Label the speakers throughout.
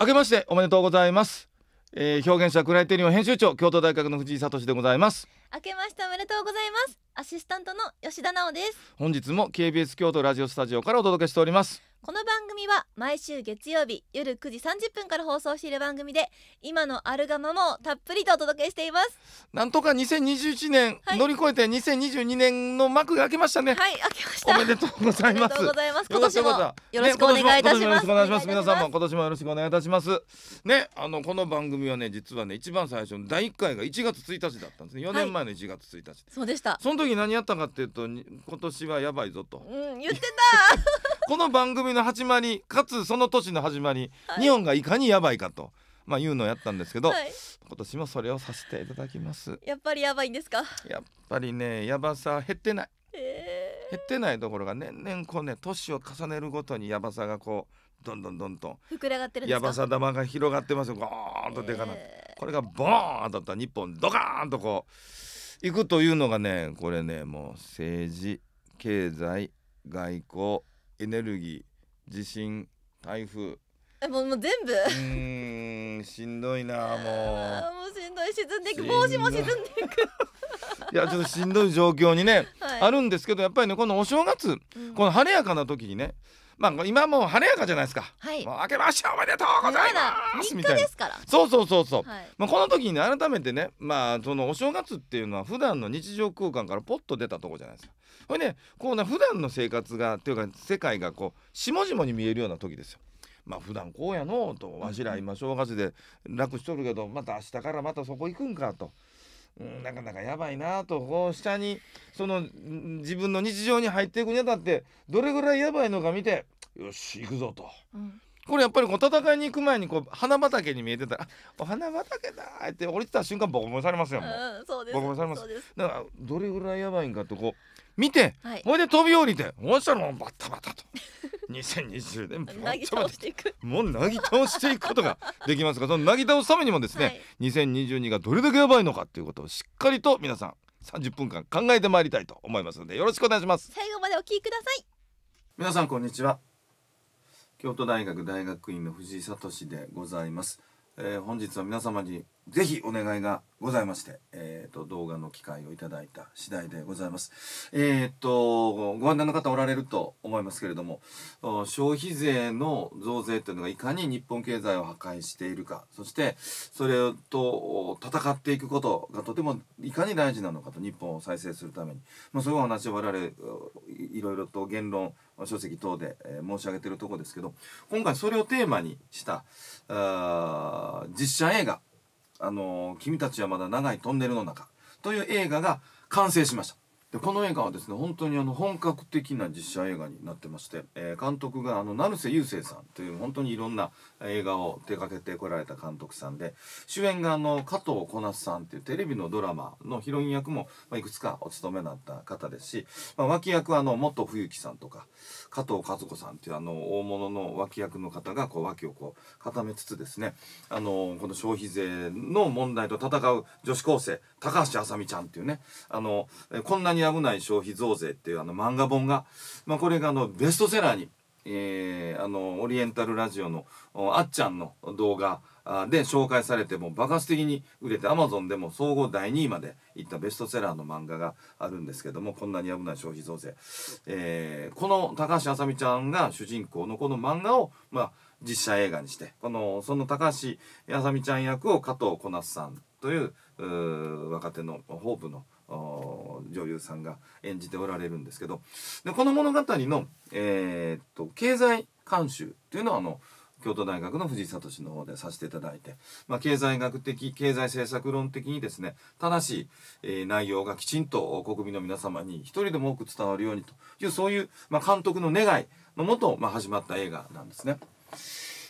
Speaker 1: 明けましておめでとうございます、えー表現者クライテリオン編集長京都大学の藤井聡でございます。
Speaker 2: 明けましておめでとうございます。アシスタントの吉田直です。
Speaker 1: 本日も KBS 京都ラジオスタジオからお届けしております
Speaker 2: この番組は毎週月曜日夜9時30分から放送している番組で今のあるがままをたっぷりとお届けしています。
Speaker 1: なんとか2021年、
Speaker 2: はい。
Speaker 1: 乗り越えて2022年の幕が開けましたね、
Speaker 2: はい明けました
Speaker 1: おめでとうございます。
Speaker 2: ありがとうございます。今年も
Speaker 1: よ
Speaker 2: ろしくお願いいたします。
Speaker 1: ね今年もよろしくお願いします。皆さんも今年もよろしくお願いいたします。ねあのこの番組はね実はね一番最初の第1回が1月1日だったんですね。4年前の1月1日、
Speaker 2: そうでした。
Speaker 1: その時何やったかっていうとに今年はやばいぞと。
Speaker 2: うん言って
Speaker 1: この番組の始まりかつその年の始まり、
Speaker 2: はい。
Speaker 1: 日本がいかにやばいかとまあいうのをやったんですけど、
Speaker 2: たはい。
Speaker 1: 今年もそれをさせていただきます。
Speaker 2: やっぱりやばいんですか？
Speaker 1: やっぱりねやばさ減ってない。
Speaker 2: え
Speaker 1: 減ってないところが年々こうね年を重ねるごとにやばさがこうどんどんどんどん
Speaker 2: ー、膨れ上がってる
Speaker 1: やばさ玉が広がってますよ。ゴーンとでかな
Speaker 2: え
Speaker 1: これがボーン当たったら日本ドカーンとこういくというのがねこれねもう政治経済外交エネルギー地震台風。
Speaker 2: えもうもう全部。
Speaker 1: ーんしんどいな
Speaker 2: あ
Speaker 1: も
Speaker 2: ーもうしんどい。沈んでいく。帽子も沈んでいく。
Speaker 1: ういやちょっとしんどい状況にね、
Speaker 2: はい。
Speaker 1: あるんですけどやっぱりねこのお正月
Speaker 2: うん。
Speaker 1: この晴れやかな時にねまあ今もう晴れやかじゃないですか、
Speaker 2: はい。
Speaker 1: もう明けましておめでとうございますみ
Speaker 2: まだ3
Speaker 1: たいな
Speaker 2: 日ですから。
Speaker 1: そうそうそうそう、
Speaker 2: はい。
Speaker 1: まあ、この時にね改めてねまあそのお正月っていうのは普段の日常空間からポッと出たとこじゃないですか。これねこうね普段の生活がっていうか世界がこう下々に見えるような時ですよ。まあ普段こうやのうとわしら今正月で楽しとるけどまた明日からまたそこ行くんかと。うん、なかなかやばいなとこう下にそのん自分の日常に入っていくにあたってどれぐらいやばいのか見てよし行くぞと。
Speaker 2: うん
Speaker 1: これやっぱりこう戦いに行く前にこう花畑に見えてたらあ「お花畑だ」って降りてた瞬間ボコボコにされますよもう
Speaker 2: うんそうです
Speaker 1: 僕もされますだからどれぐらいやばいんかとこう見て
Speaker 2: はい。
Speaker 1: ほいで飛び降りてそしたらもうバッタバタと。2020年バ
Speaker 2: なぎ
Speaker 1: ッタバタ。
Speaker 2: 倒していく。
Speaker 1: もうなぎ倒していくことが できますか？らそのなぎ倒すためにもですね、
Speaker 2: はい。
Speaker 1: 2022がどれだけやばいのかっていうことをしっかりと皆さん30分間考えてまいりたいと思いますのでよろしくお願いします。
Speaker 2: 最後までお聞きください。
Speaker 1: 皆さんこんにちは。京都大学大学院の藤井聡でございます、えー本日は皆様にぜひお願いがございまして、えー、と動画の機会をいただいた次第でございます。えっ、とご案内の方おられると思いますけれども消費税の増税というのがいかに日本経済を破壊しているかそしてそれと戦っていくことがとてもいかに大事なのかと日本を再生するために、まあ、そういうお話を我々いろいろと言論書籍等で、え申し上げてるとこですけど今回それをテーマにしたあ実写映画「あのー君たちはまだ長いトンネルの中」という映画が完成しました。でこの映画はですね本当にあの本格的な実写映画になってまして、えー監督があの成瀬雄生さんという本当にいろんな映画を手掛けてこられた監督さんで主演があの加藤小夏さんっていうテレビのドラマのヒロイン役も、まあ、いくつかお務めになった方ですし、まあ、脇役はあの元冬木さんとか加藤和子さんっていうあの大物の脇役の方がこう脇をこう固めつつですねあのこの消費税の問題と戦う女子高生高橋あさみちゃんっていうねあのこんなに危ない消費増税っていうあの漫画本が、まあ、これがあのベストセラーにえーあのオリエンタルラジオのあっちゃんの動画で紹介されても爆発的に売れてアマゾンでも総合第2位までいったベストセラーの漫画があるんですけどもこんなに危ない消費増税、えーこの高橋あさみちゃんが主人公のこの漫画を、まあ、実写映画にしてこのその高橋あさみちゃん役を加藤小夏さんという若手のホープの女優さんが演じておられるんですけどでこの物語の、えーっと経済監修っていうのはあの京都大学の藤井聡の方でさせていただいて、まあ、経済学的経済政策論的にですね正しい、えー内容がきちんと国民の皆様に一人でも多く伝わるようにというそういう、まあ、監督の願いのもと、まあ、始まった映画なんですね。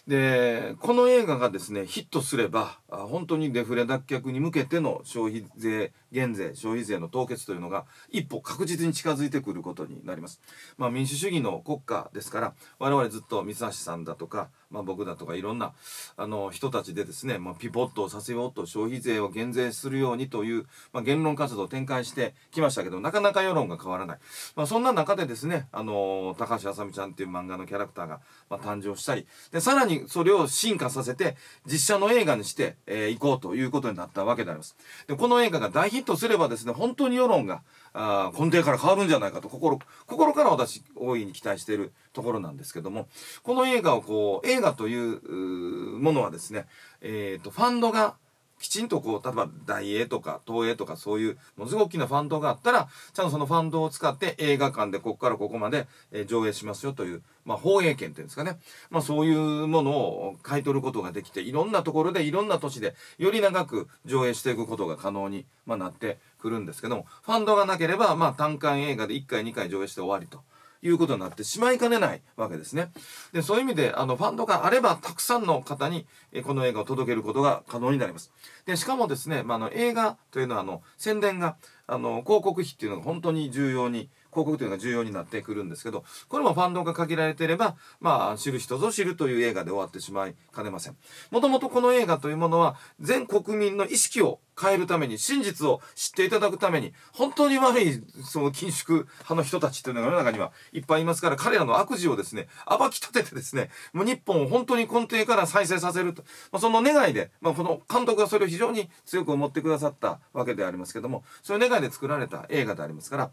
Speaker 1: でこの映画がですねヒットすれば本当にデフレ脱却に向けての消費税減税消費税の凍結というのが一歩確実に近づいてくることになります、まあ、民主主義の国家ですから我々ずっと三橋さんだとかまあ、僕だとかいろんなあの人たちでですね、まあ、ピボットをさせようと消費税を減税するようにという、まあ、言論活動を展開してきましたけどなかなか世論が変わらない、まあ、そんな中でですねあの高橋あさみちゃんっていう漫画のキャラクターが、まあ、誕生したりでさらにそれを進化させて実写の映画にしてい、えー、こうということになったわけであります。でこの映画が大ヒットすればですね本当に世論があ根底から変わるんじゃないかと心心から私大いに期待しているところなんですけどもこの映画をこう映画というものはですね、えーと、ファンドがきちんとこう例えば大英とか東映とかそういうものすごく大きなファンドがあったらちゃんとそのファンドを使って映画館でここからここまで、上映しますよという、まあ、放映権っていうんですかね、まあ、そういうものを買い取ることができていろんなところでいろんな都市でより長く上映していくことが可能に、まあ、なってくるんですけどもファンドがなければ、まあ、単館映画で1回2回上映して終わりと。いうことになってしまいかねないわけですね。で、そういう意味で、あの、ファンドがあれば、たくさんの方に、えこの映画を届けることが可能になります。で、しかもですね、まあ、あの、映画というのは、あの、宣伝が、あの、広告費っていうのが本当に重要に広告というのが重要になってくるんですけど、これもファンドが限られていれば、まあ、知る人ぞ知るという映画で終わってしまいかねません。もともとこの映画というものは、全国民の意識を変えるために、真実を知っていただくために、本当に悪い、その緊縮派の人たちというのが世の中にはいっぱいいますから、彼らの悪事をですね、暴き立ててですね、もう日本を本当に根底から再生させると、まあ、その願いで、まあ、この監督がそれを非常に強く思ってくださったわけでありますけども、そういう願いで作られた映画でありますか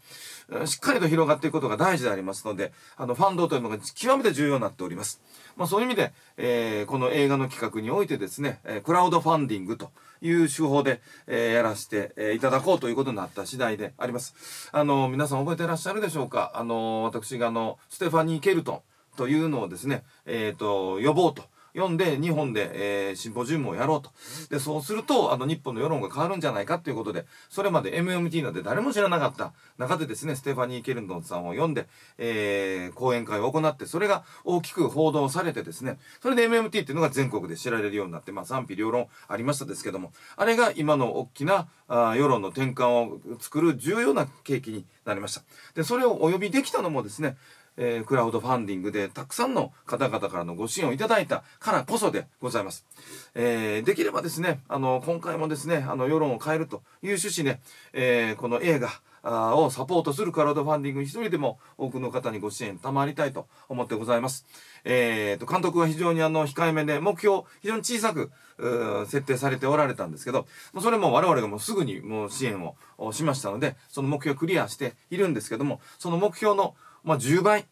Speaker 1: ら、しっかりと広がっていくことが大事でありますので、あの、ファンドというのが極めて重要になっております。まあ、そういう意味で、えー、この映画の企画においてですね、えクラウドファンディングという手法で、えー、やらせて、えいただこうということになった次第であります。あの、皆さん覚えてらっしゃるでしょうか？あの、私があの、ステファニー・ケルトンというのをですね、えっ、と、呼ぼうと。読んで日本で、えー、シンポジウムをやろうと。で、そうすると、あの、日本の世論が変わるんじゃないかということで、それまで MMT なんて誰も知らなかった中でですね、ステファニー・ケルンドンさんを読んで、えー、講演会を行って、それが大きく報道されてですね、それで MMT っていうのが全国で知られるようになって、まあ賛否両論ありましたですけども、あれが今の大きなあ世論の転換を作る重要な契機になりました。で、それをお呼びできたのもですね、えー、クラウドファンディングでたくさんの方々からのご支援をいただいたからこそでございます。えー、できればですね、あの、今回もですね、あの、世論を変えるという趣旨で、えー、この映画、をサポートするクラウドファンディングに一人でも多くの方にご支援賜りたいと思ってございます。えー、と、監督は非常にあの、控えめで、目標、非常に小さく、設定されておられたんですけど、それも我々がもうすぐにもう支援をしましたので、その目標をクリアしているんですけども、その目標のまあ、10倍、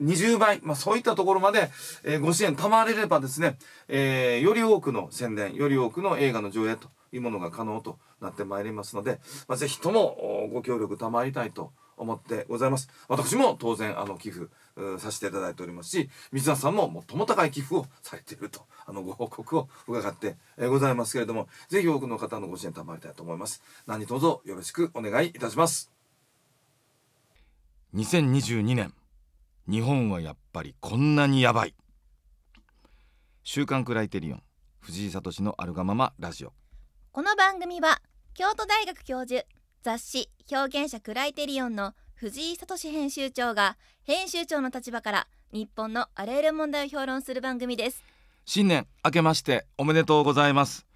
Speaker 1: 20倍、まあ、そういったところまで、えー、ご支援賜れればですね、えー、より多くの宣伝、より多くの映画の上映というものが可能となってまいりますので、まあ、ぜひともご協力賜りたいと思ってございます。私も当然、あの、寄付、させていただいておりますし、水田さんも最も高い寄付をされていると、あの、ご報告を伺って、ございますけれども、ぜひ多くの方のご支援賜りたいと思います。何卒よろしくお願いいたします。
Speaker 3: 2022年。日本はやっぱりこんなにやばい。週刊クライテリオン。藤井聡のあるがまま。ラジオ。
Speaker 2: この番組は京都大学教授雑誌表現者クライテリオンの藤井聡編集長が編集長の立場から日本のあらゆる問題を評論する番組です。
Speaker 3: 新年明けましておめでとうございます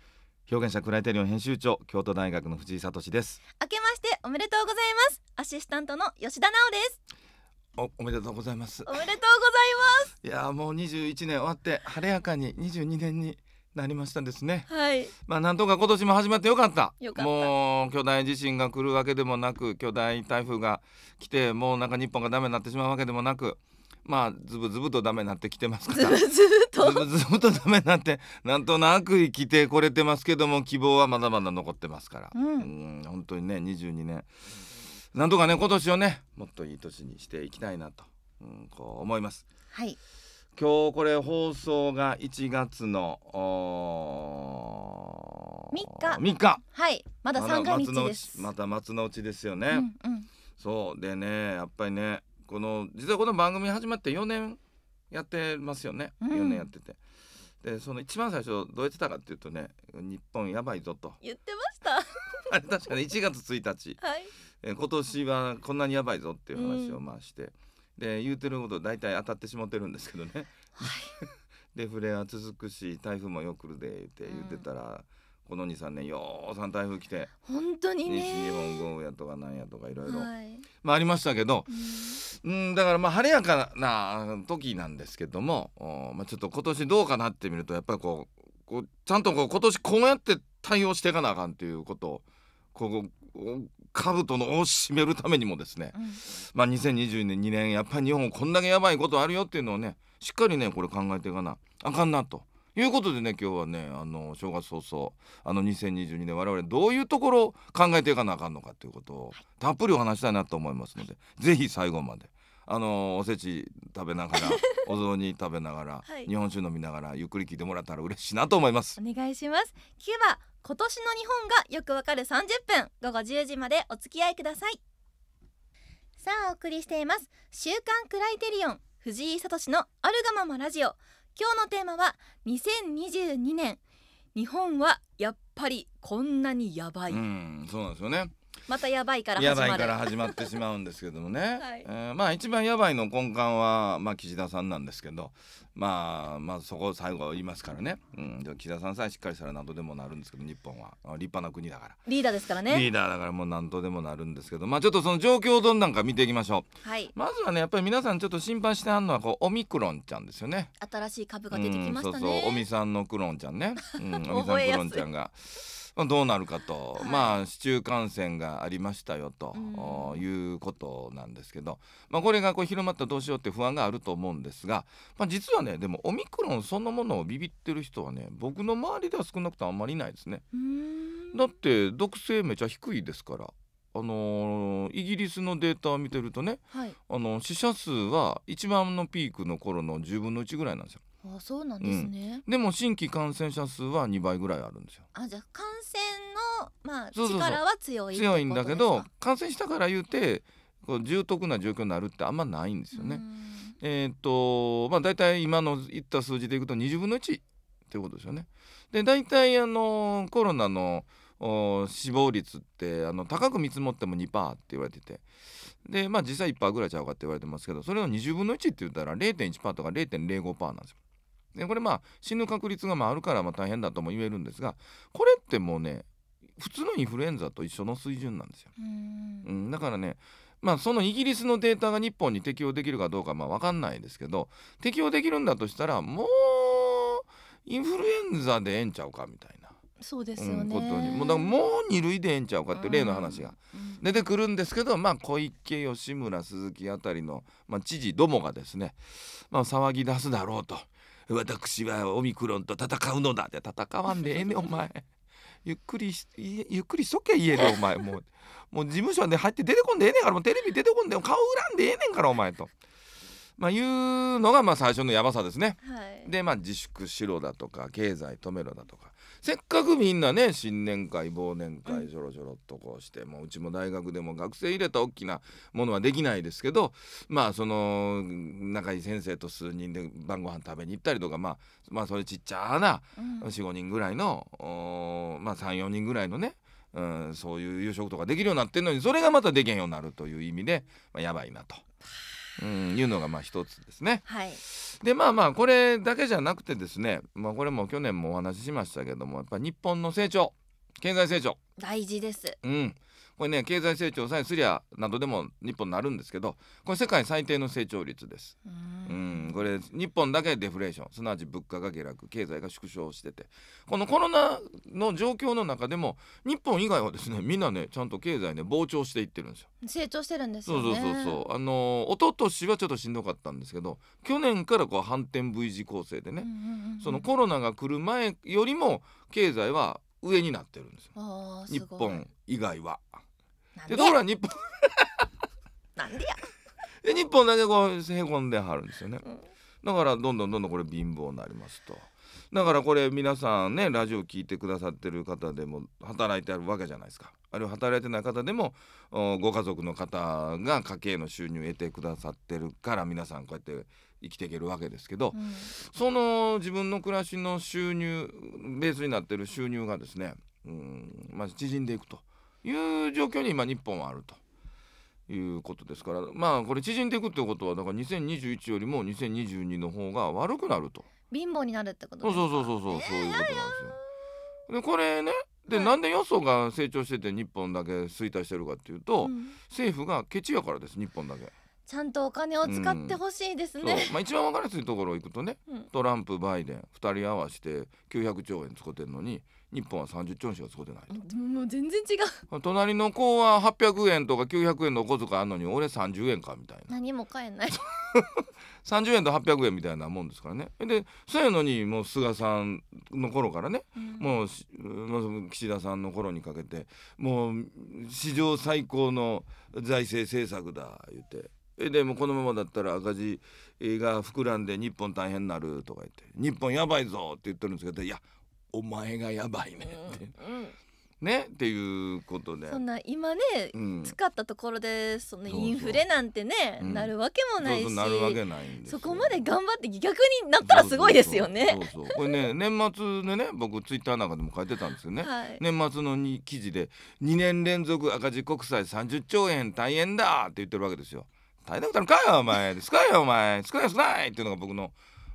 Speaker 3: 表現者クライテリオン編集長京都大学の藤井聡です。
Speaker 2: 明けましておめでとうございます。アシスタントの吉田直です。
Speaker 3: おおめでとうございます。
Speaker 2: おめでとうございます。
Speaker 3: いやもう21年終わって晴れやかに22年になりましたですね。
Speaker 2: はい。
Speaker 3: まあなんとか今年も始まってよかった。
Speaker 2: よかった。
Speaker 3: もう巨大地震が来るわけでもなく巨大台風が来てもうなんか日本がダメになってしまうわけでもなくまあズブズブとダメになってきてますから。
Speaker 2: ずっと？
Speaker 3: ズブズブとダメになってなんとなく生きてこれてますけども希望はまだまだ残ってますから、
Speaker 2: うん。
Speaker 3: ん本当にね22年。なんとかね今年をねもっといい年にしていきたいなと、うん、こう思います。
Speaker 2: はい。
Speaker 3: 今日これ放送が1月の
Speaker 2: 3日。
Speaker 3: 3日。
Speaker 2: はい。まだ三が日です。
Speaker 3: また松の内ですよね、
Speaker 2: うんうん。
Speaker 3: そう。でねやっぱりねこの実はこの番組始まって4年やってますよね、
Speaker 2: うん。
Speaker 3: 4年やってて。でその一番最初どうやってたかっていうとね日本やばいぞと。
Speaker 2: 言ってました。
Speaker 3: あれ確かに1月1日。
Speaker 2: はい。
Speaker 3: えー今年はこんなにやばいぞっていう話を
Speaker 2: うん。
Speaker 3: まあして、で言うてること大体当たってしまってるんですけどね。
Speaker 1: デフレは続くし台風もよく来るでって言ってたら、この23年ようさん台風来て。
Speaker 2: 本当に
Speaker 1: 西
Speaker 2: ね
Speaker 1: 日本豪雨やとかなんやとかいろいろ。
Speaker 2: はい。
Speaker 1: まあありましたけど
Speaker 2: うん。
Speaker 1: うんだからまあ晴れやかな時なんですけども、おまあ、ちょっと今年どうかなってみるとやっぱりこうこうちゃんとこう今年こうやって対応していかなあかんっていうことをこう兜の尾を締めるためにもですね
Speaker 2: うん。
Speaker 1: まあ、2022年2年やっぱり日本こんだけやばいことあるよっていうのをねしっかりねこれ考えていかなあかんなということでね今日はねあの正月早々あの2022年我々どういうところを考えていかなあかんのかということをたっぷりお話したいなと思いますのでぜひ最後まで。あのおせち食べながら お雑煮食べながら、
Speaker 2: はい。
Speaker 1: 日本酒飲みながらゆっくり聞いてもらったら嬉しいなと思います。
Speaker 2: お願いします。聞けば今年の日本がよくわかる30分。午後10時までお付き合いください。さあお送りしています。週刊クライテリオン藤井聡のあるがままラジオ今日のテーマは2022年。日本はやっぱりこんなにやばい、
Speaker 1: うんそうなんですよね。
Speaker 2: またやばいから
Speaker 1: や
Speaker 2: 始まる。
Speaker 1: ばいから始まってしまうんですけどもね、
Speaker 2: はい。
Speaker 1: えーまあ一番やばいの根幹は、まあ、岸田さんなんですけどまあまあそこを最後言いますからね、うん、でも岸田さんさえしっかりしたら何とでもなるんですけど日本は。あ立派な国だから。
Speaker 2: リーダーですからね。
Speaker 1: リーダーだからもう何とでもなるんですけど。まあちょっとその状況をどんなんか見ていきましょう。
Speaker 2: はい。
Speaker 1: まずはねやっぱり皆さんちょっと心配してはんのはこうオミクロンちゃんですよね。
Speaker 2: 新しい株が出てきましたね、
Speaker 1: うん、そうそう。おみさんのクロンちゃんね、うん、おみさんクロンちゃんが。まあどうなるかと、
Speaker 2: はい。
Speaker 1: まあ市中感染がありましたよと、
Speaker 2: うん。
Speaker 1: いうことなんですけど、まあ、これがこう広まったらどうしようって不安があると思うんですが、まあ、実はねでもオミクロンそのものをビビってる人はね僕の周りでは少なくともあんまりいないですね。だって毒性めちゃ低いですから。あのーイギリスのデータを見てるとね
Speaker 2: はい
Speaker 1: あの死者数は一番のピークの頃の10分の1ぐらいなんですよ。
Speaker 2: あそうなんですね、
Speaker 1: でも新規感染者数は2倍ぐらいあるんですよ。
Speaker 2: あじゃあ感染のまあ力は強い
Speaker 1: 強いんだけど感染したから言うてこう重篤な状況になるってあんまないんですよね。えーっとまあ大体今の言った数字でいくと20分の1っていうことですよね。で大体あのコロナのお死亡率ってあの高く見積もっても2%って言われててでまあ実際1%ぐらいちゃうかって言われてますけどそれの20分の1って言ったら0.1%とか0.05%なんですよ。でこれまあ死ぬ確率がまああるからまあ大変だとも言えるんですがこれってもうね普通のインフルエンザと一緒の水準なんですよ。
Speaker 2: うん、
Speaker 1: だからねまあそのイギリスのデータが日本に適用できるかどうかまあ分かんないですけど適用できるんだとしたらもうインフルエンザでええんちゃうかみたいな、
Speaker 2: そうです
Speaker 1: うん、
Speaker 2: よね、
Speaker 1: ことに。もうだからもう2類でええんちゃうかって例の話が
Speaker 2: うん。
Speaker 1: 出てくるんですけどまあ小池吉村鈴木あたりの、まあ、知事どもがですね、まあ、騒ぎ出すだろうと。私はオミクロンと戦うのだって戦わんでええねんお前ゆっくりゆっくりしとけ家でお前もうもう事務所で入って出てこんでええねんからもうテレビ出てこんで顔恨んでええねんからお前と。まあ、いうのがまあ最初のやばさですね。
Speaker 2: はい
Speaker 1: でまあ自粛しろだとか経済止めろだとかせっかくみんなね新年会忘年会ちょろちょろっとこうして、もううちも大学でも学生入れた大きなものはできないですけどまあその仲いい先生と数人で晩ご飯食べに行ったりとかまあまあそれちっちゃな
Speaker 2: うん。
Speaker 1: 45人ぐらいのまあ34人ぐらいのねうん、そういう夕食とかできるようになってんのにそれがまたできへんようになるという意味で、まあ、やばいなと、うん、いうのがまあ一つですね。
Speaker 2: はい
Speaker 1: でまあまあこれだけじゃなくてですね、まあ、これも去年もお話ししましたけどもやっぱり日本の成長経済成長。
Speaker 2: 大事です。
Speaker 1: うん。これね経済成長さえすりゃなどでも日本なるんですけどこれ世界最低の成長率です。
Speaker 2: う
Speaker 1: うん。ん、これ日本だけデフレーション。すなわち物価が下落経済が縮小してて。このコロナの状況の中でも日本以外はですねみんなねちゃんと経済ね膨張していってるんですよ。
Speaker 2: 成長してるんです
Speaker 1: そう
Speaker 2: よね。
Speaker 1: そうそうそうあの一昨年はちょっとしんどかったんですけど去年からこう反転 V 字構成でね、そのコロナが来る前よりも経済は上になってるんですよ日本以外は。
Speaker 2: で
Speaker 1: ところが日本
Speaker 2: なんでや
Speaker 1: で日本だけこうへこんではるんですよね。
Speaker 2: うん
Speaker 1: だからどんどんどんどんこれ貧乏になりますと。だからこれ皆さんねラジオ聞いてくださってる方でも働いてあるわけじゃないですか。あるいは働いてない方でもおご家族の方が家計の収入を得てくださってるから皆さんこうやって生きていけるわけですけど、
Speaker 2: うん。
Speaker 1: その自分の暮らしの収入ベースになってる収入がですね、うんまあ、縮んでいくという状況に今日本はあると。いうことですからまあこれ縮んでいくってことはだから2021よりも2022の方が悪くなると。
Speaker 2: 貧乏になるってこと
Speaker 1: そう
Speaker 2: ですか？
Speaker 1: そうそうそうそう、
Speaker 2: えー
Speaker 1: そういうことなんですよ。でこれねで、
Speaker 2: はい。
Speaker 1: なんでよそが成長してて日本だけ衰退してるかっていうと、
Speaker 2: うん。
Speaker 1: 政府がケチやからです日本だけ。
Speaker 2: ちゃんとお金を使ってほしいです
Speaker 1: そう。
Speaker 2: ね、
Speaker 1: まあ、一番分かりやすいところ行くとね
Speaker 2: うん。
Speaker 1: トランプバイデン2人合わせて900兆円使ってるのに日本は30兆円しか使ってないと。
Speaker 2: もう全然違う。
Speaker 1: 隣の子は800円とか900円のお小遣いあんのに俺30円かみたいな。
Speaker 2: 何も買えない。
Speaker 1: 30円と800円みたいなもんですからね。でそういうのにもう菅さんの頃からねもうしもう岸田さんの頃にかけてもう史上最高の財政政策だ言って。えでもこのままだったら赤字が膨らんで日本大変になるとか言って日本やばいぞって言ってるんですけどいやお前がやばいねって。
Speaker 2: うんうん
Speaker 1: ねっていうことで。
Speaker 2: そんな今ね、
Speaker 1: うん。
Speaker 2: 使ったところでそのインフレなんてね
Speaker 1: うん。
Speaker 2: なるわけもないし
Speaker 1: そうなるわけない
Speaker 2: そこまで頑張って逆になったらすごいですよね。
Speaker 1: そうそうこれね 年末でね僕ツイッターなんかでも書いてたんですよね、
Speaker 2: はい。
Speaker 1: 年末のに記事で2年連続赤字国債30兆円大変だって言ってるわけですよ大変だったのかよお前。少ないよお前。少ない少ないっていうのが僕の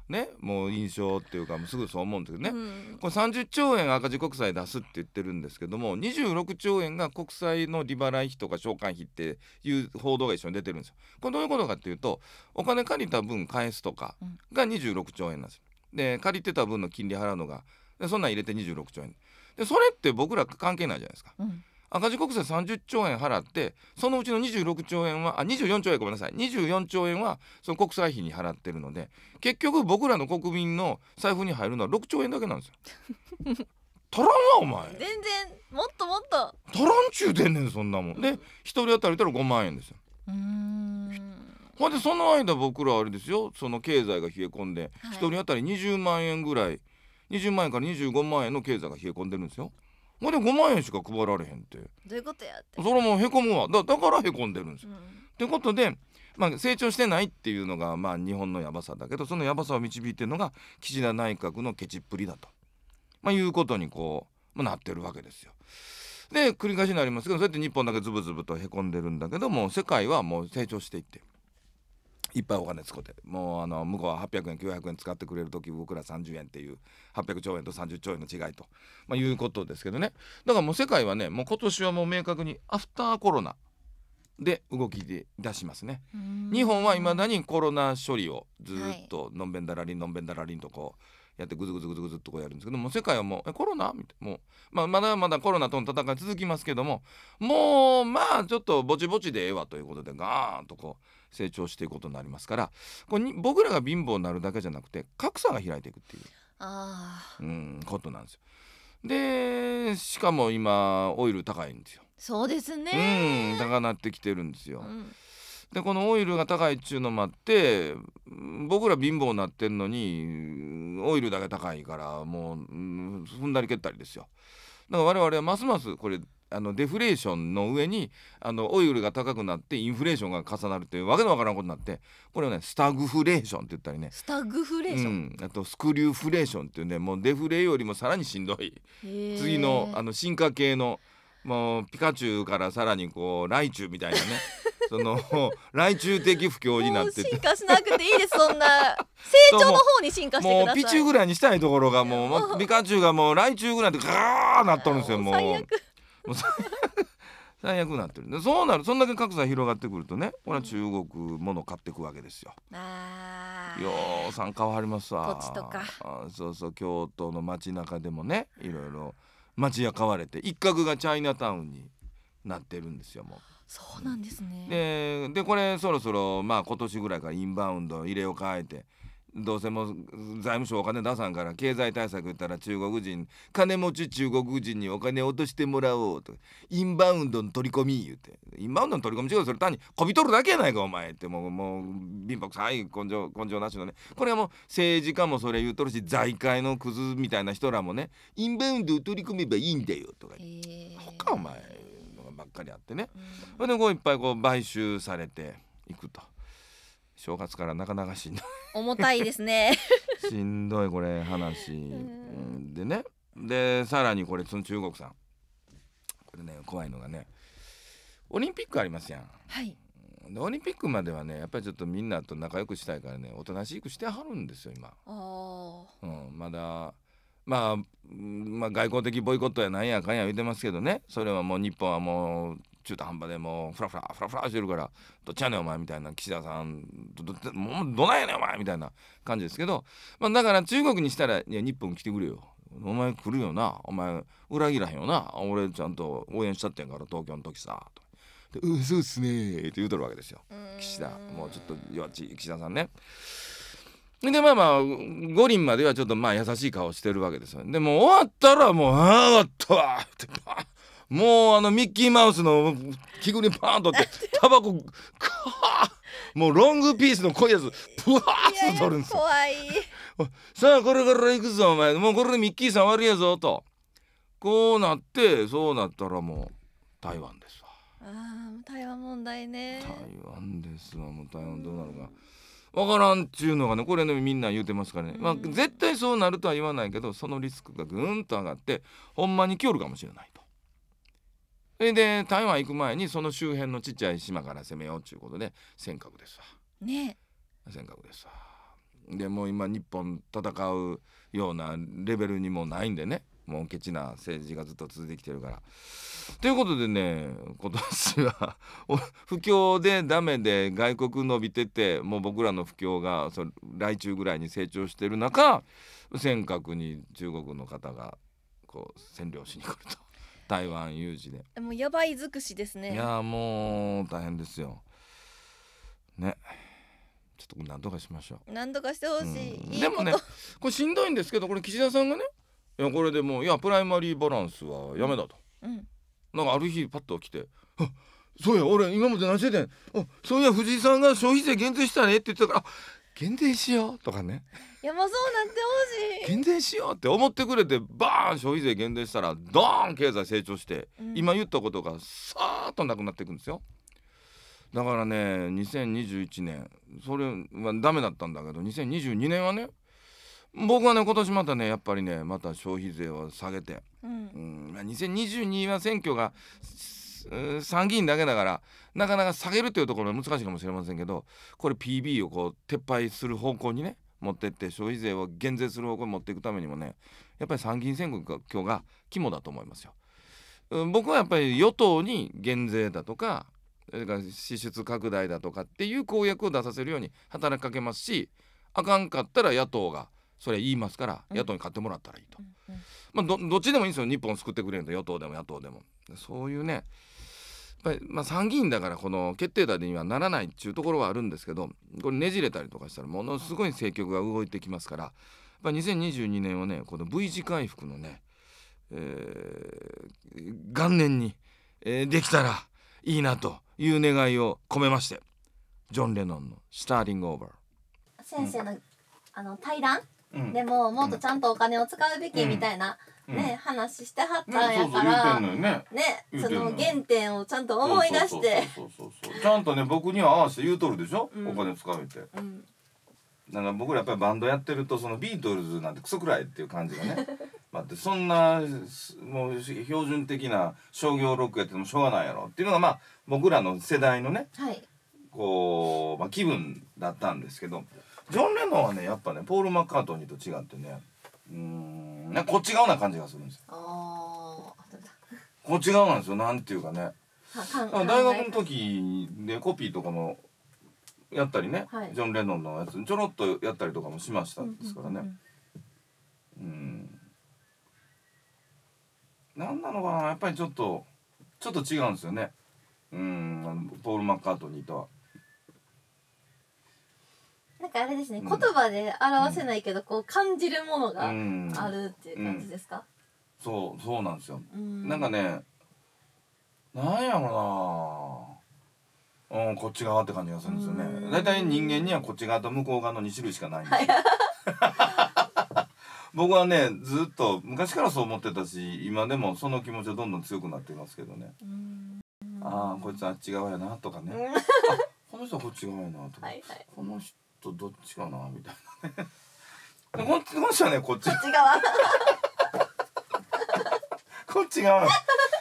Speaker 1: ねもう印象っていうかもうすぐそう思うんですけどね、
Speaker 2: うん。
Speaker 1: これ30兆円赤字国債出すって言ってるんですけども26兆円が国債の利払い費とか償還費っていう報道が一緒に出てるんですよ。これどういうことかっていうとお金借りた分返すとかが26兆円なんですよ。で借りてた分の金利払うのがでそんなん入れて26兆円。でそれって僕ら関係ないじゃないですか。
Speaker 2: うん
Speaker 1: 赤字国債30兆円払ってそのうちの26兆円はあ24兆円ごめんなさい24兆円はその国債費に払ってるので結局僕らの国民の財布に入るのは6兆円だけなんですよ。足らんわお前
Speaker 2: 全然もっともっと。
Speaker 1: 足らんちゅうてんねんそんなもん。で1人当たりたら5万円ですよ。ほんでその間僕らあれですよその経済が冷え込んで
Speaker 2: はい
Speaker 1: 1人当たり20万円ぐらい20万円から25万円の経済が冷え込んでるんですよ。ほんで5万円しか配られへんって
Speaker 2: どういうことやって。
Speaker 1: それもうへこむわだだからへこんでるんですよ。
Speaker 2: うん
Speaker 1: ということで、まあ、成長してないっていうのが、まあ、日本のやばさだけどそのやばさを導いてるのが岸田内閣のケチっぷりだと、まあ、いうことにこう、まあ、なってるわけですよ。で繰り返しになりますけどそうやって日本だけズブズブとへこんでるんだけども世界はもう成長していっていっぱいお金使って。もうあの向こうは800円900円使ってくれる時僕ら30円っていう800兆円と30兆円の違いと、まあ、いうことですけどね。だからもう世界はねもう今年はもう明確にアフターコロナで動きで出しますね。日本はいまだにコロナ処理をずっとのんべんだらりんのんべんだらりんとこうやってぐずぐずぐずぐずっとこうやるんですけども世界はもうえコロナみたいな。もう、まあ、まだまだコロナとの戦い続きますけどももうまあちょっとぼちぼちでええわということでガーンとこう成長していくことになりますからこれに僕らが貧乏になるだけじゃなくて格差が開いていくっていう、
Speaker 2: ああ
Speaker 1: うん、ことなんですよ。でしかも今オイル高いんですよ。
Speaker 2: そうです
Speaker 1: うん
Speaker 2: ね。
Speaker 1: 高なってきてるんですよ。
Speaker 2: うん
Speaker 1: でこのオイルが高いっちゅうのもあってうん僕ら貧乏になってんのにうんオイルだけ高いからもううん踏んだり蹴ったりですよだから我々はますますこれあのデフレーションの上にあのオイルが高くなってインフレーションが重なるっていうわけのわからんことになってこれをねスタグフレーションって言ったりね。
Speaker 2: スタグフレーション？
Speaker 1: うん、あとスクリューフレーションっていうねもうデフレよりもさらにしんどい。次のあの進化系のもうピカチュウからさらにこうライチュウみたいなね。そのライチュウ的不況になって
Speaker 2: 進化しなくていいですそんな。成長の方に進化してください。
Speaker 1: もうピチュウぐらいにしたいところがもうもうピカチュウがもうライチュウぐらいでガーなっとるんですよもう
Speaker 2: 最悪
Speaker 1: もう最 最悪なってるでそうなるそんだけ格差広がってくるとねこれは中国もの買ってくわけですよ。
Speaker 2: あー
Speaker 1: ようさん変わりますわ
Speaker 2: 土地とか
Speaker 1: あそうそう京都の街中でもねいろいろ街が買われて一角がチャイナタウンになってるんですよもう。
Speaker 2: そうなんですね。
Speaker 1: ででこれそろそろまあ今年ぐらいからインバウンド入れを変えてどうせもう財務省お金出さんから経済対策言ったら中国人金持ち中国人にお金落としてもらおうとインバウンドの取り込み言うて。インバウンドの取り込み違うそれ単にこびとるだけやないかお前。ってもうもう貧乏くさい根性根性なしのね。これはもう政治家もそれ言うとるし財界のクズみたいな人らもねインバウンドを取り込めばいいんだよとか。ほかお前のがばっかりあってね。
Speaker 2: うん
Speaker 1: それでこういっぱいこう買収されていくと正月からなかなかしんどい。
Speaker 2: 重たいですね。
Speaker 1: しんどいこれ話、うん。でね。でさらにこれその中国さん。これね怖いのがね。オリンピックありますやん。
Speaker 2: はい。
Speaker 1: でオリンピックまではねやっぱりちょっとみんなと仲良くしたいからねおとなしくしてはるんですよ今、
Speaker 2: あ
Speaker 1: うん、まだまあ、うんまあ外交的ボイコットやなんやかんや言うてますけどね。それはもう日本はもう中途半端でもうフラフラフラフラしてるからどっちやねんお前みたいな岸田さんどどもうどないやねんお前みたいな感じですけど、まあ、だから中国にしたら「いや日本来てくれよお前来るよなお前裏切らへんよな俺ちゃんと応援しちゃってんから東京の時さ」と。で「うんそうっすね」って言うとるわけですよ。
Speaker 2: ー
Speaker 1: 岸田もうちょっと弱っちい岸田さんね。でまあまあ五輪まではちょっとまあ優しい顔してるわけですよ。でもう終わったらもう「ああ終わったわ」ってパーンもうあのミッキーマウスの着ぐりパーン取ってタバコカーもうロングピースの濃いやつプワーッと取るんですよ。
Speaker 2: 怖い。
Speaker 1: さあこれから行くぞお前。もうこれでミッキーさん悪いやぞと。こうなってそうなったらもう台湾ですわ。
Speaker 2: あー台湾問題ね。
Speaker 1: 台湾ですわもう台湾どうなるか。わからんっちゅうのがねこれねみんな言うてますからね、まあ
Speaker 2: うん。
Speaker 1: 絶対そうなるとは言わないけどそのリスクがぐんと上がってほんまに来よるかもしれない。と。それで台湾行く前にその周辺のちっちゃい島から攻めようっちゅうことで尖閣ですわ
Speaker 2: ね
Speaker 1: 尖閣ですわ。でもう今日本戦うようなレベルにもないんでねもうケチな政治がずっと続いてきてるから。ということでね今年はお不況でダメで外国伸びててもう僕らの不況がそ来中ぐらいに成長してる中尖閣に中国の方がこう占領しに来ると台湾有事で、
Speaker 2: もうやばい尽くしですね。
Speaker 1: いやーもう大変ですよ。ね。ちょっとなんとかしましょう。
Speaker 2: 何とかしてほしい、
Speaker 1: うん。
Speaker 2: いい
Speaker 1: でもね
Speaker 2: こ
Speaker 1: れしんどいんですけどこれ岸田さんがねいやこれでもういやプライマリーバランスはやめだと。
Speaker 2: うん。
Speaker 1: なんかある日パッと来て「あそうや俺今まで何しててんあそういや藤井さんが消費税減税したね」って言ってたから「あ減税しよう」とかね。
Speaker 2: いやもうそうなってほしい
Speaker 1: 減税しようって思ってくれてバーン消費税減税したらドーン経済成長して、
Speaker 2: うん。
Speaker 1: 今言ったことがさーっとなくなっていくんですよ。だからね2021年それはダメだったんだけど2022年はね僕はね今年またねやっぱりねまた消費税を下げて
Speaker 2: うん。
Speaker 1: うん。まあ2022は選挙が参議院だけだからなかなか下げるというところは難しいかもしれませんけどこれ PB をこう撤廃する方向にね持ってって消費税を減税する方向に持っていくためにもねやっぱり参議院選挙が肝だと思いますよ。僕はやっぱり与党に減税だとかそれから支出拡大だとかっていう公約を出させるように働きかけますしあかんかったら野党がそれ言いますから
Speaker 2: うん。
Speaker 1: 野党に買ってもらったらいいと。
Speaker 2: うん
Speaker 1: まあ、どどっちでもいいんですよ。日本を救ってくれると与党でも野党でも。そういうねやっぱり、まあ、参議院だからこの決定打にはならないっていうところはあるんですけどこれねじれたりとかしたらものすごい政局が動いてきますからやっぱ2022年はねこの V 字回復のね、えー元年に、えーできたらいいなという願いを込めましてジョン・レノンの「スターティング・オーバー
Speaker 2: 先生のあの対談？
Speaker 4: うん。
Speaker 2: でももっとちゃんとお金を使うべきみたいな、
Speaker 4: うん。
Speaker 2: ね話してはっ
Speaker 4: ね
Speaker 2: たんや
Speaker 4: そうそう言う
Speaker 2: から、
Speaker 4: てんのよね。
Speaker 2: ねそ
Speaker 4: 言うてんの
Speaker 2: の原点をちゃんと思い出して。
Speaker 4: そうそうそうそうそうちゃんとね僕には合わせて言うとるでしょ、
Speaker 2: うん。
Speaker 4: お金使うって。
Speaker 2: うん。
Speaker 4: なんか僕らやっぱりバンドやってるとそのビートルズなんてクソくらいっていう感じがね。まあそんなすもう標準的な商業ロックやっててもしょうがないやろっていうのがまあ僕らの世代のね
Speaker 2: はい。
Speaker 4: こう、まあ、気分だったんですけどジョン・レノンはねやっぱねポール・マッカートニーと違ってねうーんなんかこっち側な感じがするんですよ。こっち側なんですよなんていうかね。大学の時でコピーとかもやったりね、
Speaker 2: はい。
Speaker 4: ジョン・レノンのやつちょろっとやったりとかもしました
Speaker 2: うん
Speaker 4: ですからね。
Speaker 2: うんうん
Speaker 4: うん。なんなのかなやっぱりちょっとちょっと違うんですよね。うんポール・マッカートニーとは
Speaker 2: かあれですね、
Speaker 4: うん。
Speaker 2: 言葉で表せないけどこう感じるもの
Speaker 4: う
Speaker 2: が
Speaker 4: ん。
Speaker 2: あるっていう感じですか、
Speaker 4: そうそうなんですよ。
Speaker 2: うん。
Speaker 4: なんかねなんやろうな。うんこっち側って感じがするんですよ
Speaker 2: うん。
Speaker 4: ね大体人間にはこっち側と向こう側の2種類しかないんですよ。僕はねずっと昔からそう思ってたし今でもその気持ちはどんどん強くなっていますけどね。
Speaker 2: うん。
Speaker 4: ああこいつあっち側やなとかね。この人はこっち側やなとか、
Speaker 2: はいはい。
Speaker 4: この人どっちかなみたいな。ねっちはねこっち。
Speaker 2: こっち側。
Speaker 4: こっち側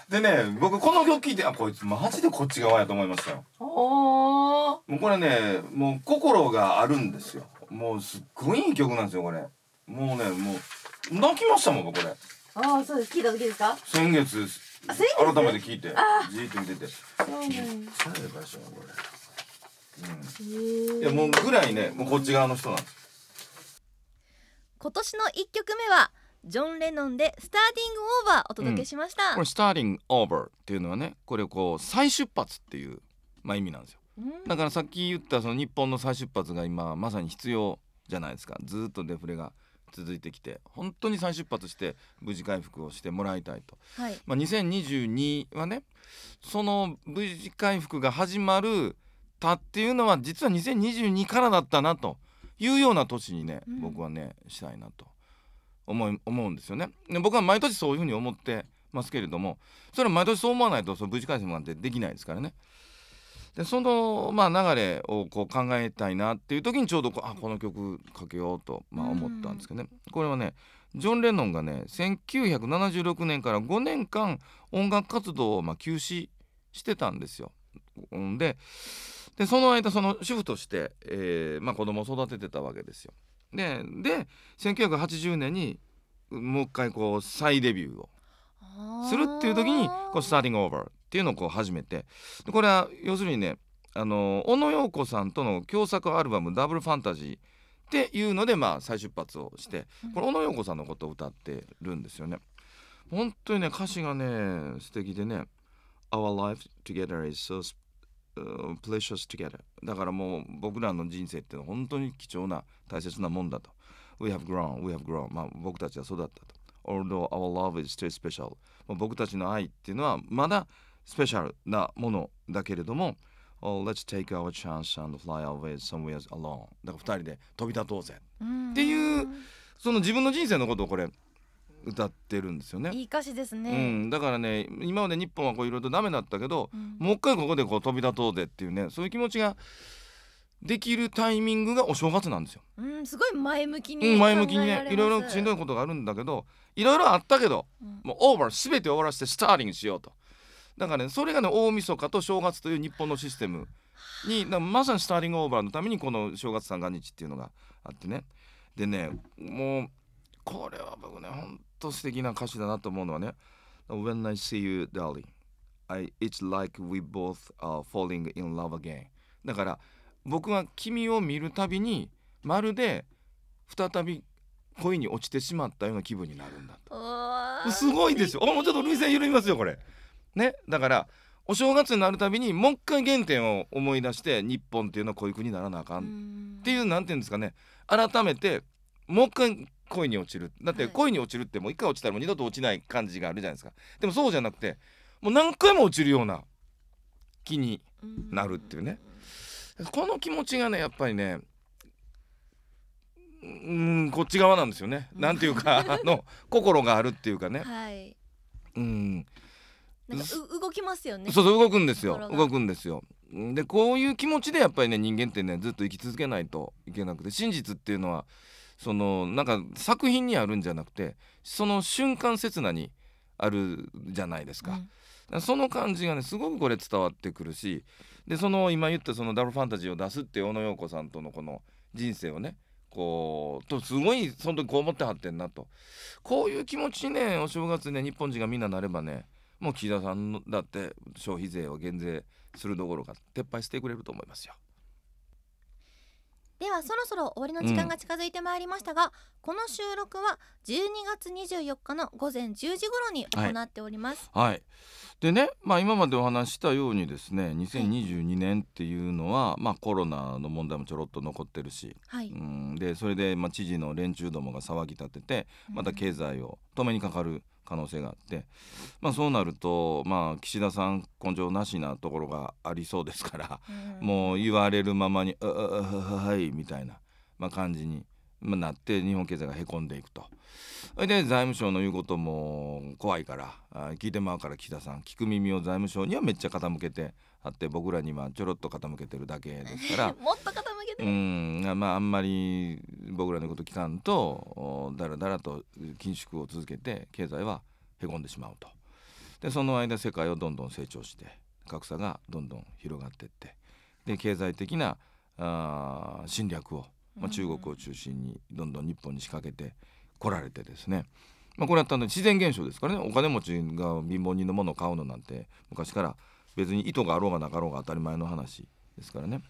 Speaker 4: でね僕この曲聴いてあこいつマジでこっち側やと思いましたよ。
Speaker 2: おお
Speaker 4: もうこれねもう心があるんですよ。もうすっごいいい曲なんですよこれ。もうねもう泣きましたもん僕これ。
Speaker 2: ああそうです。聞いた時ですか？
Speaker 4: 先月改めて聞いて
Speaker 2: あ
Speaker 4: じーっと見てて。
Speaker 2: そうなんや。
Speaker 4: さえばしょこれいやもうぐらいねもうこっち側の人なんです。
Speaker 2: 今年の一曲目はジョン・レノンでスターティングオーバーお届けしました、
Speaker 1: これ「スターリングオーバー」っていうのはねこれこう再出発っていう、まあ、意味なんですよ。
Speaker 2: うん。
Speaker 1: だからさっき言ったその日本の再出発が今まさに必要じゃないですか。ずーっとデフレが続いてきて本当に再出発して無事回復をしてもらいたいと、
Speaker 2: はい。
Speaker 1: まあ、2022はねその無事回復が始まるたっていうのは実は2022からだったなというような年にね、
Speaker 2: うん
Speaker 1: 僕はねしたいなと思い思うんですよね。で僕は毎年そういうふうに思ってますけれどもそれは毎年そう思わないとその無事回復なんてできないですからね。でその、まあ、流れをこう考えたいなっていう時にちょうどこうあこの曲かけようと、まあ、思ったんですけどね、これはねジョン・レノンがね1976年から5年間音楽活動をまあ休止してたんですよ。うんででその間その主婦として、えーまあ、子供を育ててたわけですよ。でで1980年にもう一回こう再デビューをするっていう時にこう「スターティングオーバー」っていうのをこう始めてでこれは要するにねあの小野陽子さんとの共作アルバム「ダブルファンタジー」っていうのでまあ再出発をしてこれ小野陽子さんのことを歌ってるんですよね。本当にね歌詞がね素敵でね「Our life together is so uh, precious together」だからもう僕らの人生っていうのは本当に貴重な大切なもんだと。We have grown, we have grown まあ僕たちは育ったと。Although our love is still special まあ僕たちの愛っていうのはまだスペシャルなものだけれども Oh, let's take our chance and fly away somewhere alone だから二人で飛び立とうぜ
Speaker 2: っ
Speaker 1: っていうその自分の人生のことをこれ歌ってるんですよね。
Speaker 2: いい歌詞です
Speaker 1: う
Speaker 2: ね、
Speaker 1: ん、だからね今まで日本はこういろいろとダメだったけど、
Speaker 2: うん。
Speaker 1: もう一回ここでこう飛び立とうぜっていうねそういう気持ちができるタイミングがお正月なんですよ。
Speaker 2: うん、すごい前向き
Speaker 1: う
Speaker 2: に
Speaker 1: ん、前向きにねいろいろしんどいことがあるんだけどいろいろあったけど
Speaker 2: うん。
Speaker 1: もうオーバー全て終わらせてスターリングしようと。だからねそれがね大晦日と正月という日本のシステムにまさにスターリングオーバーのためにこの正月三が日っていうのがあってね。でねもうこれは僕ねほんと素敵な歌詞だなと思うのはね「When I see you darling I, it's like we both are falling in love again」だから僕は君を見るたびにまるで再び恋に落ちてしまったような気分になるんだと。すごいですよ。あもうちょっと涙腺緩みますよこれ。ねだからお正月になるたびにもう一回原点を思い出して日本っていうのはこういう国にならなあかん
Speaker 2: ん
Speaker 1: っていうなんていうんですかね改めてもう一回恋に落ちる。だって
Speaker 2: はい。
Speaker 1: 恋に落ちるってもう一回落ちたらもう二度と落ちない感じがあるじゃないですか。でもそうじゃなくてもう何回も落ちるような気になるっていうね。この気持ちがねやっぱりねうんこっち側なんですよね。なんていうかあの心があるっていうかね。
Speaker 2: はい。
Speaker 1: うん。
Speaker 2: なんかう動きますよね。
Speaker 1: そうそう動くんですよ。動くんですよ。でこういう気持ちでやっぱりね人間ってねずっと生き続けないといけなくて真実っていうのはそのなんか作品にあるんじゃなくてその瞬間刹那にあるじゃないですか、その感じがねすごくこれ伝わってくるしでその今言ったそのダブルファンタジーを出すっていう小野陽子さんとのこの人生をねこうとすごいその時こう思ってはってんなと。こういう気持ちにねお正月ね日本人がみんななればねもう岸田さんのだって消費税を減税するどころか撤廃してくれると思いますよ。
Speaker 2: ではそろそろ終わりの時間が近づいてまいりましたが、この収録は12月24日の午前10時頃に行っております、
Speaker 1: はい。でね、まあ、今までお話ししたようにですね2022年っていうのは、まあ、コロナの問題もちょろっと残ってるし、
Speaker 2: はい、
Speaker 1: うん、でそれで、まあ、知事の連中どもが騒ぎ立ててまた経済を止めにかかる可能性があって、まあ、そうなると、まあ、岸田さん根性なしなところがありそうですから。
Speaker 2: うん
Speaker 1: もう言われるままに「あああはい」みたいな、まあ、感じに、まあ、なって日本経済がへこんでいくと。それで財務省の言うことも怖いからあ聞いてまうから岸田さん聞く耳を財務省にはめっちゃ傾けてあって僕らにはちょろっと傾けてるだけですから。
Speaker 2: もっと傾けて、
Speaker 1: うん。まああんまり僕らのこと聞かんとおだらだらと緊縮を続けて経済はへこんでしまうと。でその間世界をどんどん成長して格差がどんどん広がっていって。で経済的なあ侵略を、まあ、中国を中心にどんどん日本に仕掛けて来られてですね、まあ、これは単な自然現象ですからね。お金持ちが貧乏人のものを買うのなんて昔から別に意図があろうがなかろうが当たり前の話ですからね。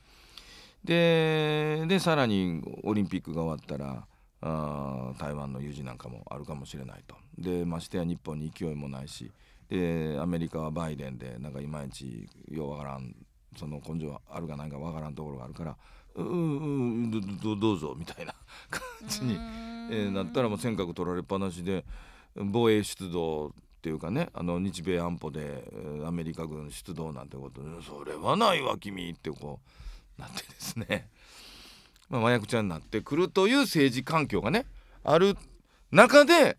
Speaker 1: ででさらにオリンピックが終わったらあ台湾の有事なんかもあるかもしれないと。でましてや日本に勢いもないしでアメリカはバイデンでなんかいまいちようわからんその根性あるかないかわからんところがあるからううんどどどうぞみたいな 感じに、えーなったらもう尖閣取られっぱなしで防衛出動っていうかねあの日米安保でえーアメリカ軍出動なんてことでそれはないわ君ってこうなってですね、まあ、麻薬ちゃんになってくるという政治環境がねある中で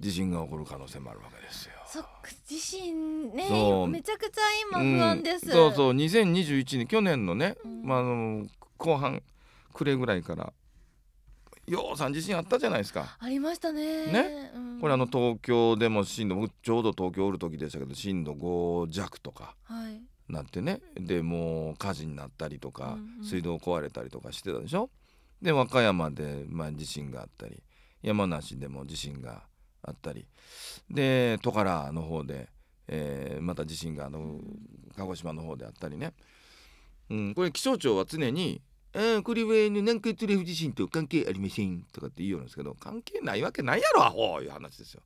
Speaker 1: 地震が起こる可能性もあるわけですよ。
Speaker 2: そっか地震ねめちゃくちゃ今不安です、
Speaker 1: うんそうそう2021年去年のね、
Speaker 2: うん。
Speaker 1: まあ、あの後半暮れぐらいからようさん地震あったじゃないですか。
Speaker 2: ありましたね。
Speaker 1: ね？
Speaker 2: うん。
Speaker 1: これあの東京でも震度僕ちょうど東京おる時でしたけど震度5弱とか。
Speaker 2: はい
Speaker 1: なってねでもう火事になったりとか、
Speaker 2: うんうん。
Speaker 1: 水道壊れたりとかしてたでしょ？で和歌山で、まあ、地震があったり山梨でも地震があったりでトカラの方で、えーまた地震があの鹿児島の方であったりね、うん、これ気象庁は常に「えー、これはね南海トラフ地震と関係ありません」とかって言いよるんですけど関係ないわけないやろアホいう話ですよ。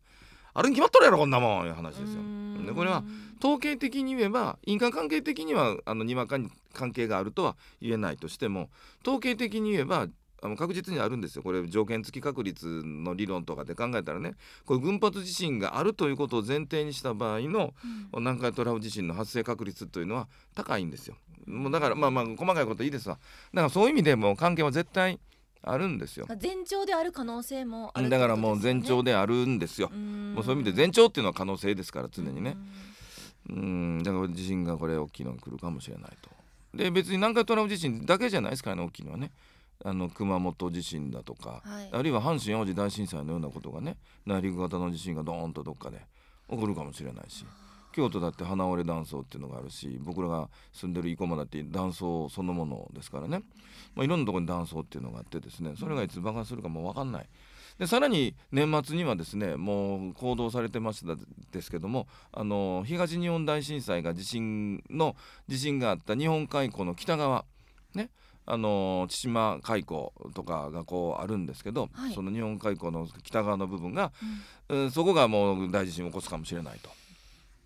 Speaker 1: あるに決まっとるやろこんなもんいう話ですよ。でこれは統計的に言えば因果関係的にはあのにわかに関係があるとは言えないとしても統計的に言えばあの確実にあるんですよこれ条件付き確率の理論とかで考えたらねこれ群発地震があるということを前提にした場合の
Speaker 2: うん
Speaker 1: 南海トラフ地震の発生確率というのは高いんですよ。もうだからまあまあ細かいこといいですわ。だからそういう意味でもう関係は絶対あるんですよ。
Speaker 2: 前兆である可能性もある
Speaker 1: だからもう前兆
Speaker 2: で
Speaker 1: であるんですよ。
Speaker 2: も
Speaker 1: もうそういう意味で前兆っていうのは可能性ですから常にね。うんだから地震がこれ大きいのが来るかもしれないと。で別に南海トラフ地震だけじゃないですからね大きいのはね。あの熊本地震だとか、
Speaker 2: はい
Speaker 1: あるいは阪神・淡路大震災のようなことがね内陸型の地震がドーンとどっかで起こるかもしれないし京都だって花折れ断層っていうのがあるし僕らが住んでる生駒だって断層そのものですからね、まあ、いろんなところに断層っていうのがあってですねそれがいつ爆発するかも分かんない。でさらに年末にはですねもう行動されてましたですけどもあの東日本大震災が地震の地震があった日本海溝の北側ねあの千島海溝とかがこうあるんですけど、
Speaker 2: はい
Speaker 1: その日本海溝の北側の部分が、
Speaker 2: うん
Speaker 1: うんそこがもう大地震を起こすかもしれないと。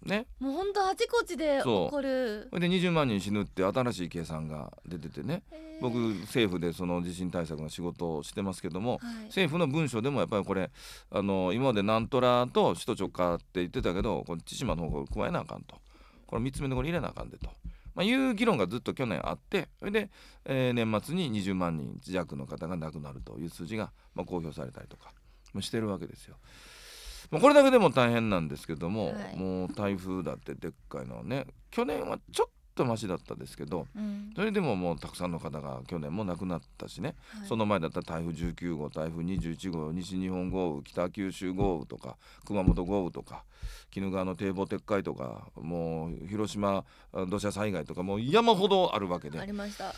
Speaker 1: ね、
Speaker 2: もう本当あちこちで起こる。
Speaker 1: で20万人死ぬって新しい計算が出ててね。僕政府でその地震対策の仕事をしてますけども、
Speaker 2: はい。
Speaker 1: 政府の文書でもやっぱりこれあの今までなんとらと首都直下って言ってたけどこれ千島の方を加えなあかんと。これ3つ目のこれ入れなあかんでと、まあ、いう議論がずっと去年あってそれで、えー年末に20万人弱の方が亡くなるという数字が、まあ、公表されたりとかもしてるわけですよ。まあ、これだけでも大変なんですけども、
Speaker 2: はい。
Speaker 1: もう台風だってでっかいのはね去年はちょっとマシだったですけど
Speaker 2: うん。
Speaker 1: それでももうたくさんの方が去年も亡くなったしね。
Speaker 2: はい。
Speaker 1: その前だったら台風19号台風21号西日本豪雨北九州豪雨とか熊本豪雨とか鬼怒川の堤防撤回とかもう広島あ土砂災害とかもう山ほどあるわけで。
Speaker 2: ありました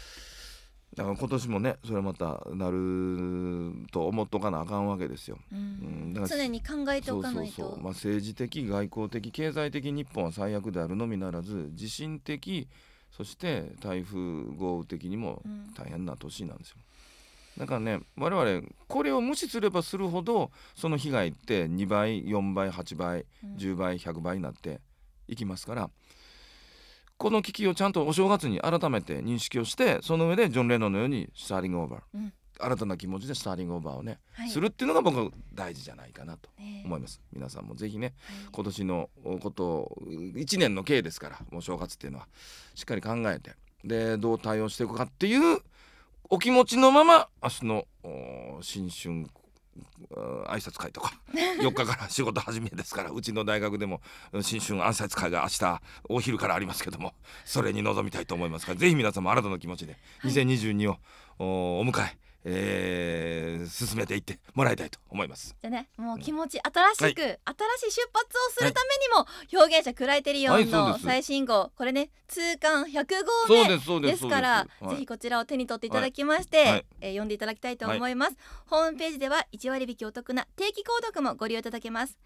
Speaker 1: だから今年もねそれまたなると思っとかなあかんわけですよ。
Speaker 2: うん。
Speaker 1: うんだから
Speaker 2: 常に考えて
Speaker 1: そう
Speaker 2: おかないと。
Speaker 1: そうそう、まあ、政治的外交的経済的日本は最悪であるのみならず地震的そして台風豪雨的にも
Speaker 2: うん。
Speaker 1: 大変な年なんですよ。だからね我々これを無視すればするほどその被害って2倍4倍8倍
Speaker 2: うん。
Speaker 1: 10倍100倍になっていきますからこの危機をちゃんとお正月に改めて認識をしてその上でジョン・レノンのようにスターリングオーバー、
Speaker 2: うん。
Speaker 1: 新たな気持ちでスターリングオーバーをね、
Speaker 2: はい。
Speaker 1: するっていうのが僕は大事じゃないかなと
Speaker 2: ね
Speaker 1: 思います。皆さんもぜひね
Speaker 2: はい。
Speaker 1: 今年のことを1年の計ですからもう正月っていうのはしっかり考えてでどう対応していくかっていうお気持ちのまま明日のお新春あ挨拶会とか。4日から仕事始めですから。うちの大学でも新春挨拶会が明日お昼からありますけどもそれに臨みたいと思いますから。ぜひ皆さんも新たな気持ちで2022をおお迎ええー進めていってもらいたいと思います。
Speaker 2: じゃあねもう気持ち新しく、
Speaker 1: はい。
Speaker 2: 新しい出発をするためにも、表現者クライテリオンの最新号、これね通巻100号目
Speaker 1: です
Speaker 2: からぜひこちらを手に取っていただきまして、
Speaker 1: はい。はい。
Speaker 2: えー読んでいただきたいと思います、ホームページでは1割引きお得な定期購読もご利用いただけます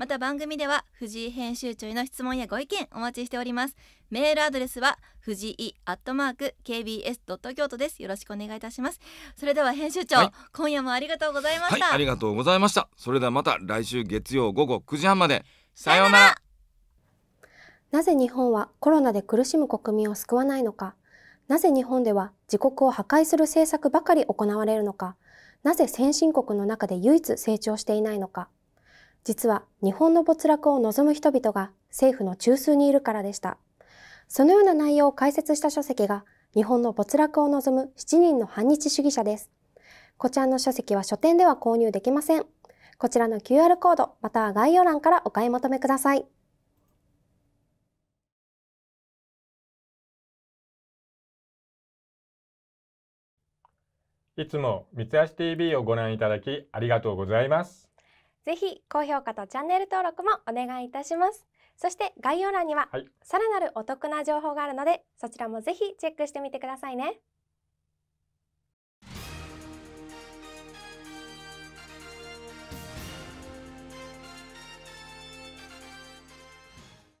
Speaker 2: また番組では藤井編集長への質問やご意見お待ちしております。メールアドレスは藤井アットマーク KBS ドット京都です。よろしくお願いいたします。それでは編集長、
Speaker 1: はい。
Speaker 2: 今夜もありがとうございま
Speaker 1: はい
Speaker 2: した、
Speaker 1: ありがとうございました。それではまた来週月曜午後9時半まで。さようなら。
Speaker 5: なぜ日本はコロナで苦しむ国民を救わないのか。なぜ日本では自国を破壊する政策ばかり行われるのか。なぜ先進国の中で唯一成長していないのか実は日本の没落を望む人々が政府の中枢にいるからでした。そのような内容を解説した書籍が日本の没落を望む7人の反日主義者です。こちらの書籍は書店では購入できません。こちらの QR コードまたは概要欄からお買い求めください。
Speaker 6: いつも三橋 TV をご覧いただきありがとうございます。
Speaker 5: ぜひ高評価とチャンネル登録もお願いいたします。そして概要欄には
Speaker 6: はい
Speaker 5: さらなるお得な情報があるので、そちらもぜひチェックしてみてくださいね。